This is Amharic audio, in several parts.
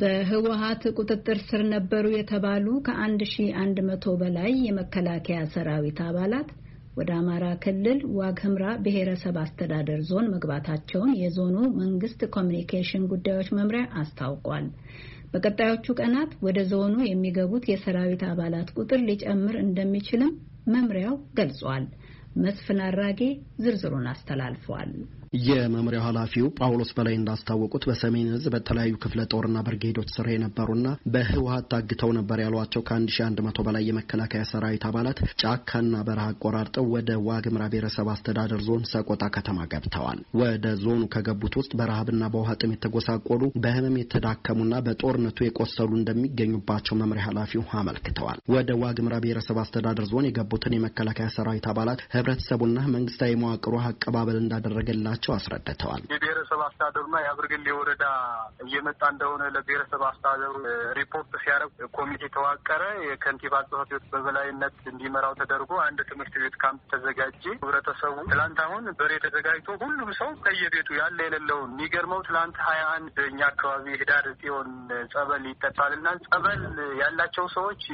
በህወሀት ቁጥጥር ስር ነበሩ የተባሉ ከ1100 በላይ የመከላከያ ሰራዊት አባላት ወደ አማራ ክልል ዋግ ህምራ ብሔረሰብ አስተዳደር ዞን መግባታቸውን የዞኑ መንግስት ኮሚኒኬሽን ጉዳዮች መምሪያ አስታውቋል። በቀጣዮቹ ቀናት ወደ ዞኑ የሚገቡት የሰራዊት አባላት ቁጥር ሊጨምር እንደሚችልም መምሪያው ገልጿል። መስፍን አራጌ ዝርዝሩን አስተላልፏል። የመምሪያው ኃላፊው ጳውሎስ በላይ እንዳስታወቁት በሰሜን እዝ በተለያዩ ክፍለ ጦርና ብርጌዶች ስር የነበሩና በህወሀት ታግተው ነበር ያሏቸው ከአንድ ሺ በላይ የመከላከያ ሰራዊት አባላት ጫካና በረሃ አቆራርጠው ወደ ዋግምራ ብሔረሰብ አስተዳደር ዞን ሰቆጣ ከተማ ገብተዋል። ወደ ዞኑ ከገቡት ውስጥ በረሃብና በውሃ ጥም የተጎሳቆሉ በህመም የተዳከሙና በጦርነቱ የቆሰሉ እንደሚገኙባቸው መምሪያ ኃላፊው አመልክተዋል። ወደ ዋግምራ ብሔረሰብ አስተዳደር ዞን የገቡትን የመከላከያ ሰራዊት አባላት ህብረተሰቡና መንግስታዊ መዋቅሩ አቀባበል እንዳደረገላቸው መሆናቸው አስረድተዋል። የብሔረሰብ አስተዳደሩና የአብርግሌ ወረዳ እየመጣ እንደሆነ ለብሔረሰብ አስተዳደሩ ሪፖርት ሲያደርግ ኮሚቴ ተዋቀረ። የከንቲባ ጽሕፈት ቤት በበላይነት እንዲመራው ተደርጎ አንድ ትምህርት ቤት ካምፕ ተዘጋጀ። ህብረተሰቡ ትላንት አሁን በሬ ተዘጋጅቶ ሁሉም ሰው ከየቤቱ ያለ የሌለውን የሚገርመው ትላንት ሀያ አንድ እኛ አካባቢ ህዳር ጽዮን ጸበል ይጠጣልና ጸበል ያላቸው ሰዎች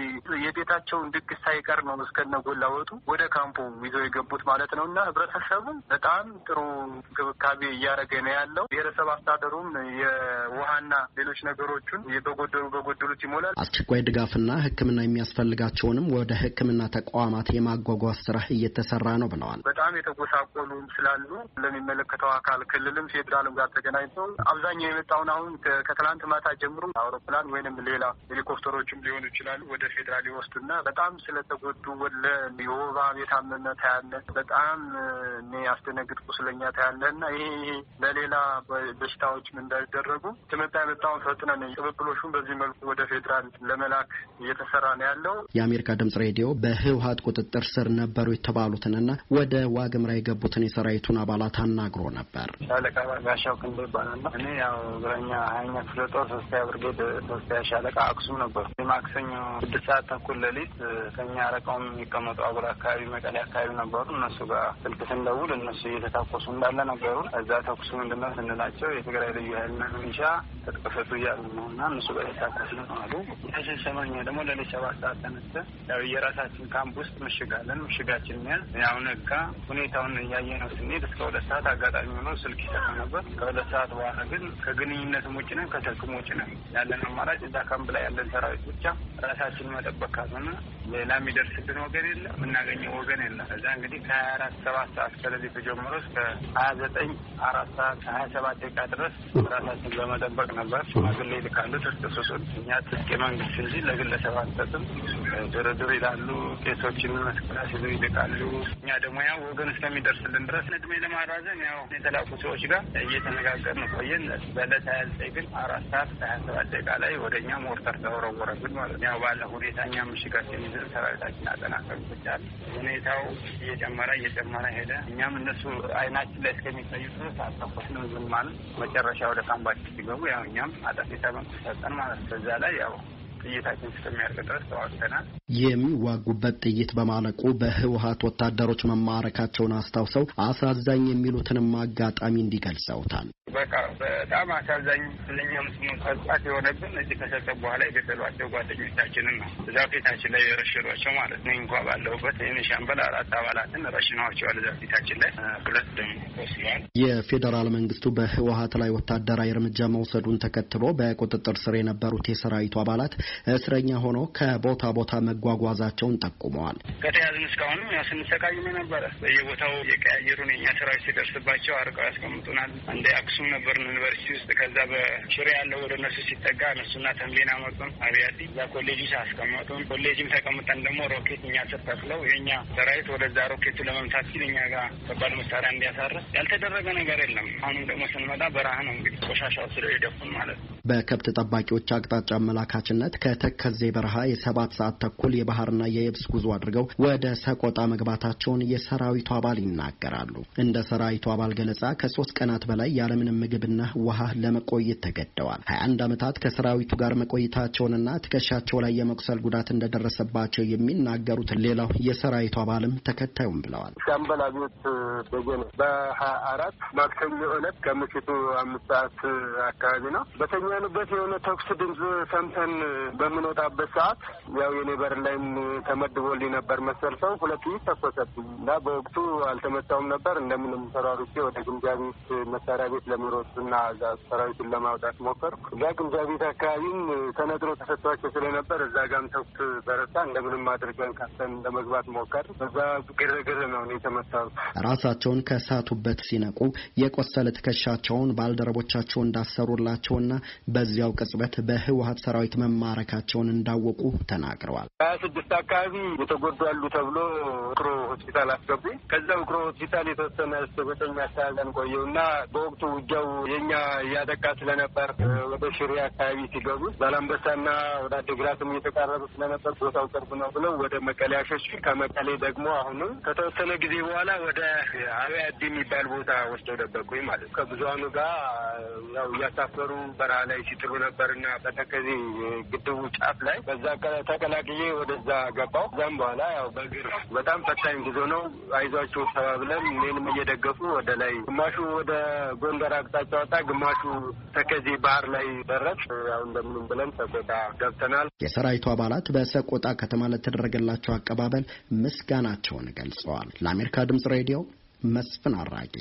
የቤታቸውን ድግስ ሳይቀር ነው እስከነ ጎላ ወጡ ወደ ካምፑ ይዘው የገቡት ማለት ነው እና ህብረተሰቡ በጣም ጥሩ እንክብካቤ እያደረገ ነው ያለው። ብሔረሰብ አስተዳደሩም የውሃና ሌሎች ነገሮቹን በጎደሉ በጎደሉት ይሞላል። አስቸኳይ ድጋፍና ሕክምና የሚያስፈልጋቸውንም ወደ ሕክምና ተቋማት የማጓጓዝ ስራ እየተሰራ ነው ብለዋል። በጣም የተጎሳቆሉ ስላሉ ለሚመለከተው አካል ክልልም ፌዴራልም ጋር ተገናኝቶ አብዛኛው የመጣውን አሁን ከትላንት ማታ ጀምሮ አውሮፕላን ወይንም ሌላ ሄሊኮፕተሮችም ሊሆኑ ይችላሉ ወደ ፌዴራል ይወስዱና በጣም ስለተጎዱ ወለ የወባ የታመመ ታያለ። በጣም ያስደነግጥ ቁስለኛ ታያለ እና ይሄ ይሄ ለሌላ በሽታዎችም እንዳይደረጉ ትመጣ የመጣውን ፈጥነን ቅብብሎሹን በዚህ መልኩ ወደ ፌዴራል ለመላክ እየተሰራ ነው ያለው። የአሜሪካ ድምጽ ሬዲዮ በህወሀት ቁጥጥር ስር ነበሩ የተባሉትንና ወደ ዋግምራ የገቡትን የሰራዊቱን አባላት አናግሮ ነበር። ሻለቃ ጋሻው ክንዶ ይባላል። እኔ ያው እግረኛ ሀያኛ ክፍለ ጦር ሶስተኛ ብርጌድ ሶስተኛ ሻለቃ አክሱም ነበሩ። ማክሰኞ ስድስት ሰዓት ተኩል ሌሊት ከኛ ረቀውም የሚቀመጡ አጉል አካባቢ መቀሌ አካባቢ ነበሩ። እነሱ ጋር ስልክ ስንደውል እነሱ እየተታኮሱ እንዳለ ነገሩ። እዛ ተኩሱ ምንድነው ስንላቸው የትግራይ ልዩ ኃይልና ሚሊሻ ተጥቀፈቱ እያሉ ነው እና እነሱ ጋር የታኮስ ነው አሉ። የተሸሸመኛ ደግሞ ሌሊት ሰባት ሰዓት ተነስተ ያው የራሳችን ካምፕ ውስጥ ምሽጋለን። ምሽጋችን ሚያል ያው ነጋ ሁኔታውን እያየ ነው ስንሄድ እስከ ሁለት ሰዓት አጋጣሚ ሆኖ ስልክ ይሰራ ነበር። ከሁለት ሰዓት በኋላ ግን ከግንኙነትም ውጭ ነን፣ ከስልክም ውጭ ነን። ያለን አማራጭ እዛ ካምፕ ላይ ያለን ሰራዊት ብቻ ራሳችን መጠበቅ ካልሆነ ሌላ የሚደርስብን ወገን የለም፣ የምናገኘው ወገን የለም። እዛ እንግዲህ ከሀያ አራት ሰባት ሰዓት ከሌሊቱ ጀምሮ እስከ ሀያ ዘጠኝ አራት ሰዓት ከሀያ ሰባት ደቂቃ ድረስ ራሳችን በመጠበቅ ነበር። ሽማግሌ ይልካሉ ትጥቅ ስጡን። እኛ ትጥቅ የመንግስት እንጂ ለግለሰብ አንሰጥም፣ ድርድር ይላሉ። ቄሶችን መስቀላ ሲሉ ይልቃሉ። እኛ ደግሞ ያው ወገን እስከሚደርስልን ድረስ እድሜ ለማራዘም ያው የተላኩ ሰዎች ጋር እየተነጋገርን ቆየን። በዕለት ሀያ ዘጠኝ ግን አራት ሰዓት ከሀያ ሰባት ደቂቃ ላይ ወደ እኛ ሞርተር ተወረወረብን ማለት ነው። ያው ባለ ሁኔታ እኛ ምሽጋችን ይዘን ሰራዊታችን አጠናከር ብቻል። ሁኔታው እየጨመረ እየጨመረ ሄደ። እኛም እነሱ አይናችን ላይ እስከሚታዩ ድረስ አልተኮስንም፣ ዝም ማለት መጨረሻ ወደ ካምባችን ሲገቡ ያው እኛም አጠፊታ ሰጠን ማለት ነው። በዛ ላይ ያው ጥይታችን እስከሚያርቅ ድረስ ተዋግተናል። የሚዋጉበት ጥይት በማለቁ በህወሀት ወታደሮች መማረካቸውን አስታውሰው አሳዛኝ የሚሉትንም አጋጣሚ እንዲገልጸውታል። በቃ በጣም አሳዛኝ ለኛም ስሙ ጸጸት የሆነብን እጅ ከሰጠ በኋላ የገደሏቸው ጓደኞቻችንን ነው። እዛው ፊታችን ላይ የረሸኗቸው ማለት ነው። እንኳ ባለሁበት ሻምበል አራት አባላትን ረሽነዋቸዋል። እዛ ፊታችን ላይ ሁለት ደግሞ ቆስለዋል። የፌዴራል መንግስቱ በህወሀት ላይ ወታደራዊ እርምጃ መውሰዱን ተከትሎ በቁጥጥር ስር የነበሩት የሰራዊቱ አባላት እስረኛ ሆኖ ከቦታ ቦታ መጓጓዛቸውን ጠቁመዋል። ከተያዝን እስካሁንም ያው ስንሰቃይ ነበረ። በየቦታው እየቀያየሩን የኛ ሰራዊት ሲደርስባቸው አርቀው ያስቀምጡናል። እንደ አክሱም ነበርን ዩኒቨርሲቲ ውስጥ። ከዛ በሽሬ ያለው ወደ እነሱ ሲጠጋ እነሱና ተንቤን አመጡን። አብይ አዲ እዛ ኮሌጅ አስቀመጡን። ኮሌጅም ተቀምጠን ደግሞ ሮኬት እኛ ስር ተክለው የእኛ ሰራዊት ወደዛ ሮኬቱ ለመምታት ሲል እኛ ጋር ከባድ መሳሪያ እንዲያሳርፍ ያልተደረገ ነገር የለም። አሁንም ደግሞ ስንመጣ በረሃ ነው እንግዲህ ቆሻሻው ስለ የደፉን ማለት ነው። በከብት ጠባቂዎች አቅጣጫ አመላካችነት ከተከዜ በረሃ የሰባት ሰዓት ተኩል የባህርና የየብስ ጉዞ አድርገው ወደ ሰቆጣ መግባታቸውን የሰራዊቱ አባል ይናገራሉ። እንደ ሰራዊቱ አባል ገለጻ ከሶስት ቀናት በላይ ያለምንም ምግብና ውሃ ለመቆየት ተገደዋል። ሀያ አንድ ዓመታት ከሰራዊቱ ጋር መቆየታቸውንና ትከሻቸው ላይ የመቁሰል ጉዳት እንደደረሰባቸው የሚናገሩት ሌላው የሰራዊቱ አባልም ተከታዩም ብለዋል። ሻምበል አብዮት ደጀኔ በሀያ አራት ማክሰኞ ዕለት ከምሽቱ አምስት ሰዓት አካባቢ ነው። በተኛንበት የሆነ ተኩስ ድምፅ ሰምተን በምንወጣበት ሰዓት ያው የኔ በር ላይም ተመድቦልኝ ነበር መሰል ሰው ሁለት ጥይት ተኮሰብኝ እና በወቅቱ አልተመታውም ነበር። እንደምንም ተሯሩጬ ወደ ግምጃ ቤት መሳሪያ ቤት ለመሮጥ እና እዛ ሰራዊቱን ለማውጣት ሞከርኩ። እዛ ግምጃ ቤት አካባቢም ተነጥሮ ተሰጥቷቸው ስለነበር እዛ ጋም ተኩስ በረታ። እንደምንም አድርገን ካሰን ለመግባት ሞከር። በዛ ግርግር ነው የተመታሁት። ራሳቸውን ከሳቱበት ሲነቁ የቆሰለ ትከሻቸውን ባልደረቦቻቸው እንዳሰሩላቸውና በዚያው ቅጽበት በህወሀት ሰራዊት መማረካቸውን እንዳወቁ ተናግረዋል። ሀያ ስድስት አካባቢ የተጎዱ አሉ ተብሎ ውቅሮ ሆስፒታል አስገቡ። ከዛ ውቅሮ ሆስፒታል የተወሰነ ዘጠኝ አስተያዘን ቆየው እና በወቅቱ ውጊያው የኛ እያጠቃ ስለነበር ወደ ሽሬ አካባቢ ሲገቡ ዛላምበሳና ወደ አዲግራትም እየተቃረቡ ስለነበር ቦታው ቅርብ ነው ብለው ወደ መቀሌ አሸሹ። ከመቀሌ ደግሞ አሁንም ከተወሰነ ጊዜ በኋላ ወደ አብያዲ የሚባል ቦታ ወስደው ደበቁኝ ማለት ነው። ከብዙሀኑ ጋር ያው እያሳፈሩ በረሃ ላይ ሲጥሉ ነበር እና በተከዜ ግድቡ ጫፍ ላይ በዛ ተቀላቅዬ ወደዛ ገባው። እዛም በኋላ ያው በእግር በጣም ፈታኝ ጉዞ ነው። አይዟችሁ ተባብለን እኔንም እየደገፉ ወደ ላይ ግማሹ ወደ ጎንደር አቅጣጫ ወጣ፣ ግማሹ ተከዜ ባህር ላይ ደረስ። ያው እንደምንም ብለን ሰቆጣ ገብተናል። የሰራዊቱ አባላት በሰቆጣ ከተማ ለተደረገላቸው አቀባበል ምስጋናቸውን ገልጸዋል። ለአሜሪካ ድምጽ ሬዲዮ መስፍን አራቂ